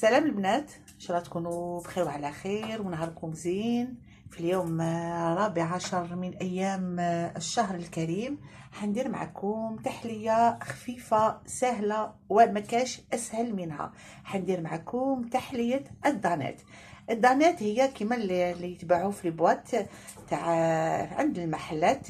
سلام البنات. إن شاء الله تكونوا بخير وعلى خير ونهاركم زين. في اليوم آه، رابع عشر من أيام الشهر الكريم حندير معكم تحلية خفيفة سهلة وما كاش أسهل منها. حندير معكم تحلية الدانات. الدانات هي كما اللي يتباعوا في البواط تاع عند المحلات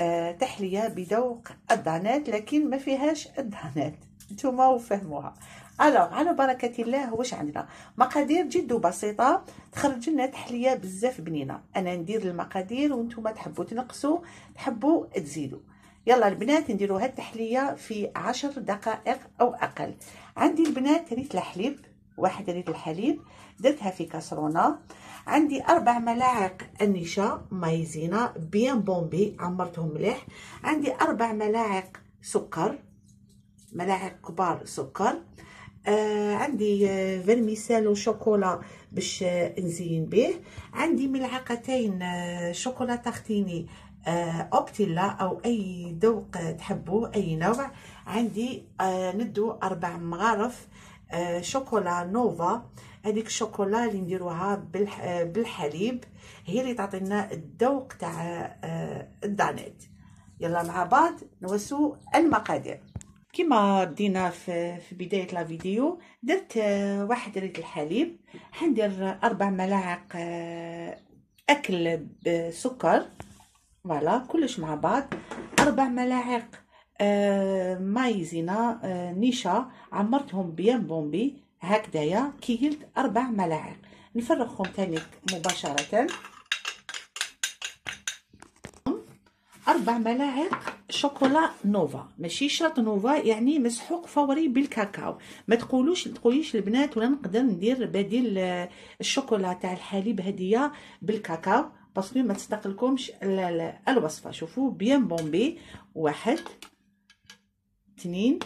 آه، تحلية بذوق الدانات لكن ما فيهاش الدانات. نتوما وفهموها. Alors على بركه الله واش عندنا؟ مقادير جد بسيطه تخرج لنا تحلية بزاف بنينة. أنا ندير المقادير وأنتم تحبوا تنقصوا تحبوا تزيدوا. يلا البنات نديروا هاد التحلية في عشر دقائق أو أقل. عندي البنات لتر الحليب واحد لتر الحليب درتها في كاسرونة. عندي أربع ملاعق النشا مايزينا bien bombées عمرتهم مليح. عندي أربع ملاعق سكر ملاعق كبار سكر. آه عندي آه vermicelles و chocolat باش آه نزين به. عندي ملعقتين آه chocolat à tartiner آه اوبتيلا أو أي ذوق تحبوه أي نوع. عندي آه ندو أربع مغارف آه شوكولا نوفا هذيك الشوكولا اللي نديروها بالح آه بالحليب. هي اللي تعطينا الذوق تاع آه الدانيت. يلا مع بعض نوسو المقادير. كما بدينا في, في بداية la vidéo درت واحد لتر الحليب حندير أربع ملاعق أكل بسكر voilà كلش مع بعض أربع ملاعق مايزينا نشا عمرتهم bien bombées هكذايا كيلت أربع ملاعق. نفرغهم تاني مباشرة. أربع ملاعق شوكولا نوفا. ماشي شرط نوفا يعني مسحوق فوري بالكاكاو. ما تقولوش تقوليش البنات ولا نقدر ندير بديل الشوكولا تاع الحليب هدية بالكاكاو parce que ما تستقلكمش الوصفة. شوفوا bien bombées واحد اثنين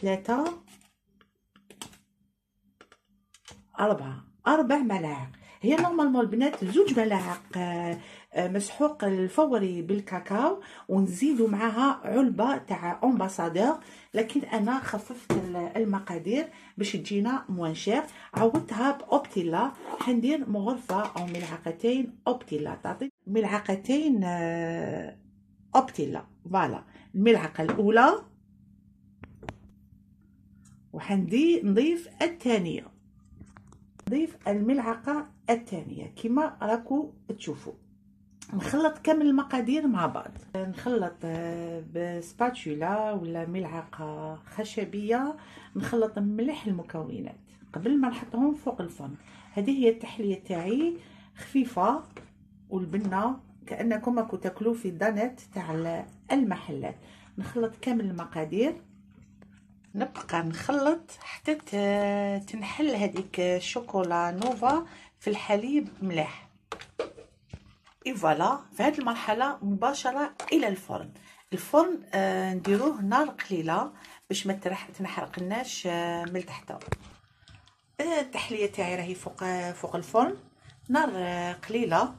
ثلاثة أربعة. أربع ملاعق. هي normalement البنات زوج ملاعق مسحوق الفوري بالكاكاو ونزيدو معاها علبة تاع امباسادور لكن أنا خففت المقادير باش تجينا moins chère عوضتها بأوبتيلا. حندير مغرفة أو ملعقتين أوبتيلا. تعطي ملعقتين أوبتيلا. فوالا. الملعقة الأولى. وحندي نضيف الثانية. نضيف الملعقة الثانية كما راكو تشوفوا نخلط كامل المقادير مع بعض. نخلط بسباتولا ولا ملعقة خشبية نخلط مليح المكونات. قبل ما نحطهم فوق الفرن هذه هي التحلية تاعي خفيفة والبنة كأنكم راكو تاكلوا في دانت تاع المحلات. نخلط كامل المقادير. نبقى نخلط حتى تنحل هذيك الشوكولا نوفا في الحليب مليح. اي فوالا في هذه المرحلة مباشرة إلى الفرن. الفرن آه نديروه نار قليلة باش ما تنحرقناش آه من تحت التحلية تاعي راهي فوق فوق الفرن. نار آه قليلة.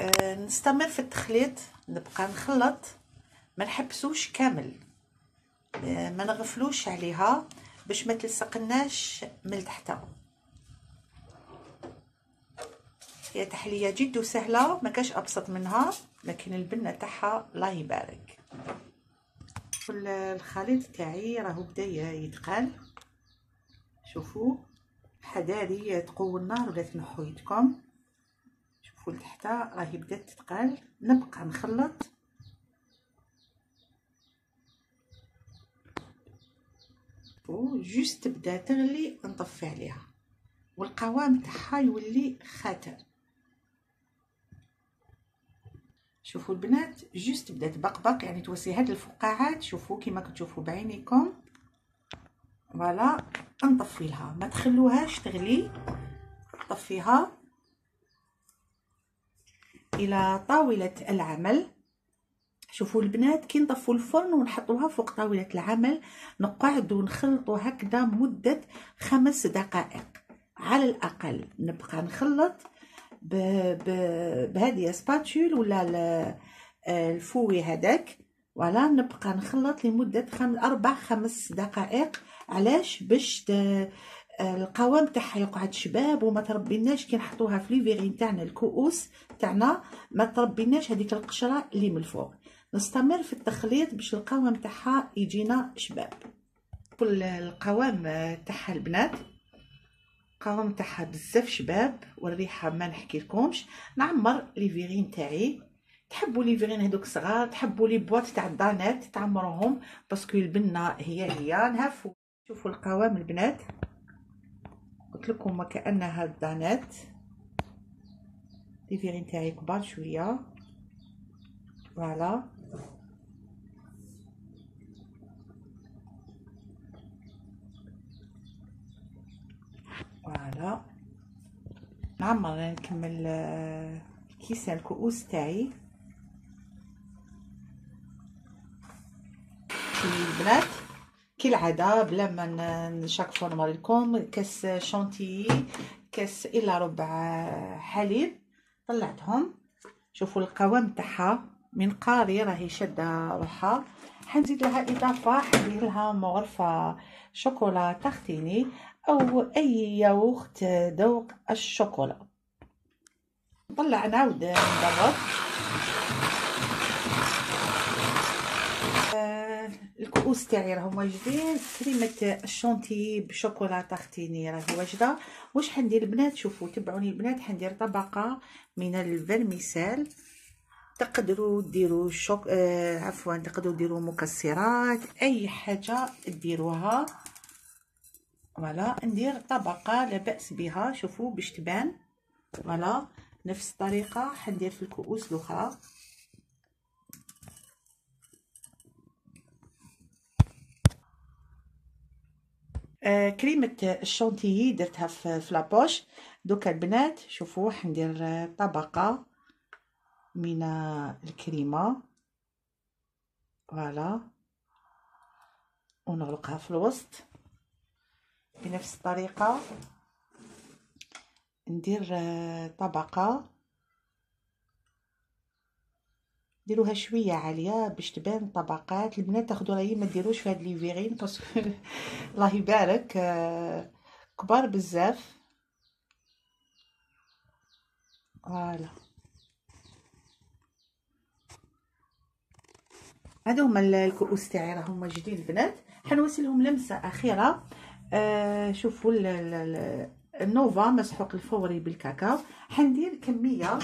آه نستمر في التخليط نبقى نخلط. ما نحبسوش كامل. ما نغفلوش عليها باش ما تلصقناش من تحت هي تحلية جد سهلة ما كاش أبسط منها لكن البنة تاعها الله يبارك. الخليط تاعي راهو بدا يتقال. شوفوا حذاري تقووا النار ولا تنحو يدكم شوفوا لتحت راهي بدات تتقال. نبقى نخلط. جوست تبدا تغلي نطفي عليها والقوام تاعها يولي خاتر شوفوا البنات juste بدات تبقبق يعني توسي هاد الفقاعات. شوفوا كيما كتشوفوا بعينيكم. voilà نطفي لها. ما تخلوهاش تغلي طفيها إلى طاولة العمل. شوفوا البنات كي نطفوا الفرن ونحطوها فوق طاولة العمل نقعدوا نخلطوا هكذا مدة خمس دقائق. على الأقل نبقى نخلط. بهذه spatule ولا ال fouet هذاك. voilà نبقى نخلط لمدة خم... أربع خمس دقائق. علاش؟ باش ت... القوام تاعها يقعد شباب وما تربيناش كي نحطوها في les verrines تاعنا الكؤوس تاعنا ما تربيناش هذيك القشرة اللي من الفوق. نستمر في التخليط باش القوام تاعها يجينا شباب. كل القوام تاعها البنات القوام تاعها بزاف شباب والريحة ما نحكي لكمش نعمر les verrines تاعي. تحبوا les verrines هذوك صغار تحبوا les boîtes تاع الدانات تعمروهم parce que البنة هي هي. نهفوا شوفوا القوام البنات. قلت لكم كانها الدانات. les verrines تاعي كبار شوية. voilà. فوالا نعمر نكمل كيسان الكؤوس تاعي. البنات كالعاده بلا ما شاك فوا نوري لكم كاس شونتيي كاس إلا ربع حليب طلعتهم. شوفوا القوام تاعها. من قاري راهي شادة روحها. حنزيد لها إضافة حندير لها مغرفة شوكولا تختيني أو أي ياغورت ذوق الشوكولا. نطلع نعاود نضرب الكؤوس تاعي راهم واجدين كريمه الشونتي بشوكولا تختيني راهي واجدة. واش حندير البنات؟ شوفوا تبعوني البنات. حندير طبقة من الفرميسال تقدروا ديروا شوك آه عفوا تقدروا ديروا مكسرات. أي حاجة ديروها. voilà ندير طبقة لا بأس بها شوفوا باش تبان. voilà نفس الطريقة حندير في الكؤوس الأخرى. آه كريمة الشونتيي درتها في, في la poche دوكا البنات شوفوا حندير طبقة من الكريمة. voilà. ونغلقها في الوسط. بنفس الطريقة. ندير طبقة. ديروها شوية عالية باش تبان طبقات. البنات تاخذوا رأيي ما ديروش في هاد les verrines parce que الله يبارك آه كبار بزاف. voilà. هادو هما الكؤوس تاعي راهم واجدين البنات. حنوصلهم لمسة أخيرة. آه شوفوا النوفا مسحوق الفوري بالكاكاو. حندير كمية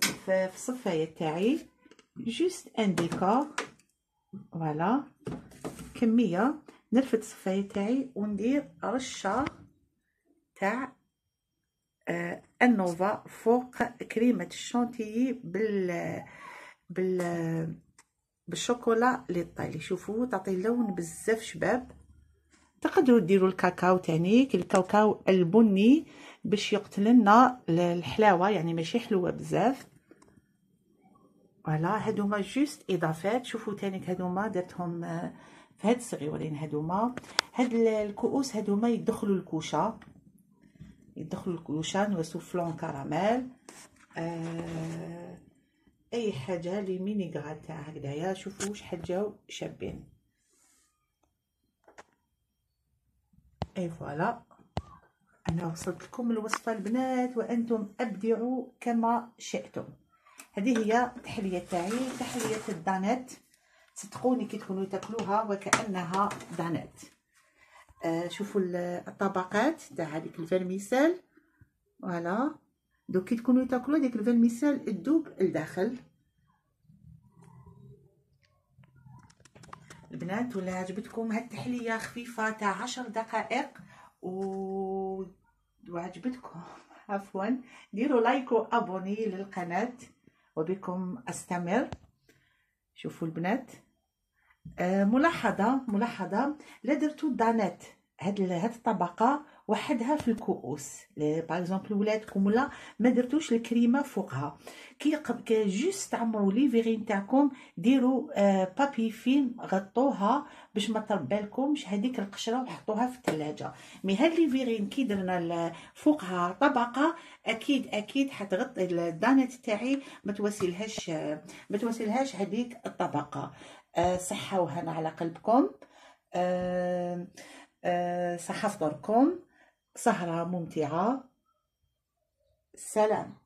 في الصفاية تاعي. juste un décor. voilà. كمية. نرفد الصفاية تاعي وندير رشة تاع آه النوفا فوق كريمة الشونتيي بال بال بالشوكولا لي طايلي شوفوا تعطي لون بزاف شباب. تقدروا ديروا الكاكاو تاني الكاكاو البني باش يقتل لنا الحلاوة يعني ماشي حلوة بزاف. voilà هادوما juste إضافات. شوفوا تاني هادوما درتهم في هاد الصغيورين هادوما. هاد الكؤوس هادوما يدخلوا الكوشة. يدخلوا الكوشة نوسو flan caramel. آه أي حاجة les mini gratins تاع هكذايا شوفوا شحال جاو شابين. et voilà أنا وصلت لكم الوصفة البنات وأنتم أبدعوا كما شئتم. هذه هي التحليه تاعي تحلية الدانات. صدقوني كي تكونوا تاكلوها وكأنها دانات. آه شوفوا الطبقات تاع هذيك ال vermicelle. voilà دوك كي تكونوا تاكلوا ديك ال vermicelle تذوب لداخل. البنات ولا عجبتكم هاد التحليه خفيفة تاع عشر دقائق؟ و وعجبتكم. عفوا. ديروا like و abonnez للقناة. وبكم أستمر. شوفوا البنات. آه ملاحظة ملاحظة. لا درتو دانات هاد هاد الطبقة وحدها في الكؤوس. par exemple ولادكم ولا ما درتوش الكريمة فوقها. كي juste تعمروا les verrines تاعكم ديروا آه بابي فين غطوها باش ما تربالكمش هذيك القشرة وحطوها في الثلاجه mais هاد les verrines كي درنا فوقها طبقة أكيد أكيد حتغطي الدانات تاعي ما تواسيلهاش ما تواسيلهاش هذيك الطبقة. آه، صحة وهنا على قلبكم. آه، آه، صحة فطوركم سهرة ممتعة. سلام.